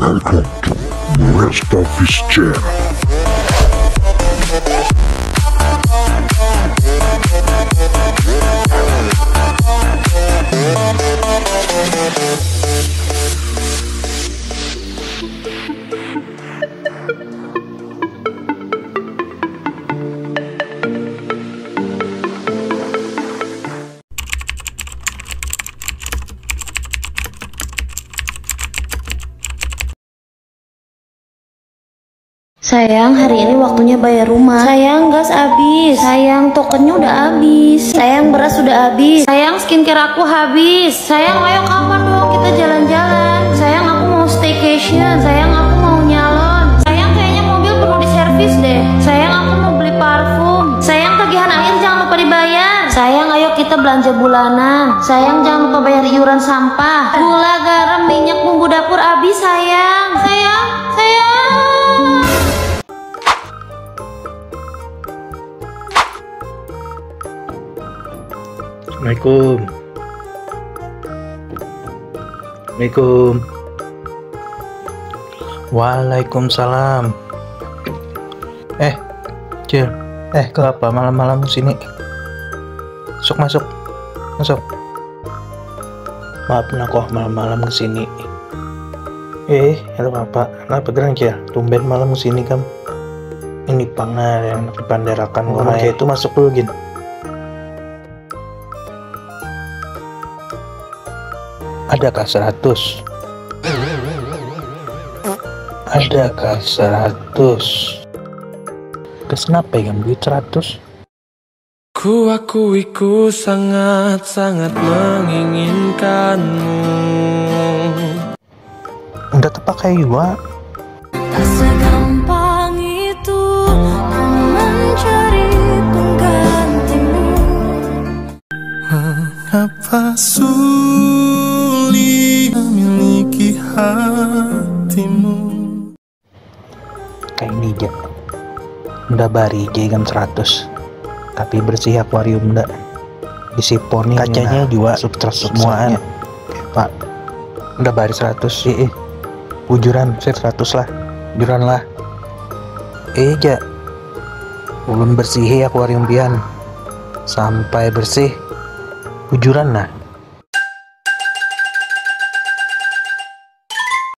Welcome to Rest of His Chair. Sayang, hari ini waktunya bayar rumah. Sayang, gas habis. Sayang, tokennya udah habis. Sayang, beras udah habis. Sayang, skincare aku habis. Sayang, ayo kapan dong kita jalan-jalan? Sayang, aku mau staycation. Sayang, aku mau nyalon. Sayang, kayaknya mobil perlu diservis deh. Sayang, aku mau beli parfum. Sayang, tagihan air jangan lupa dibayar. Sayang, ayo kita belanja bulanan. Sayang, jangan lupa bayar iuran Assalamualaikum. Assalamualaikum. Waalaikumsalam. Eh, Cil. Eh, kenapa malam-malam sini? Masuk, masuk. Masuk. Maafin aku malam-malam ke sini. Eh, halo Bapak. Kenapa gerang, Cil? Tumben malam ke sini kamu. Ini pangar yang dipanderakan oh, Oke, itu masuk dulu, Gin. Adakah 100? Adakah 100? Terus kenapa ya duit 100? Ku akui ku sangat-sangat menginginkanmu Udah terpakai juga Tak segampang itu ku mencari penggantimu Apa sulit memiliki hatimu. Kayak ini aja Udah bari jam 100 Tapi bersih akuarium ndak. Isi poni Kacanya juga substrat semuaan. Pak. Udah bari 100 Iya Bujuran saya 100 lah. Bujuran lah. Eh ja. Ulun bersih akuarium pian. Sampai bersih. Bujuran nah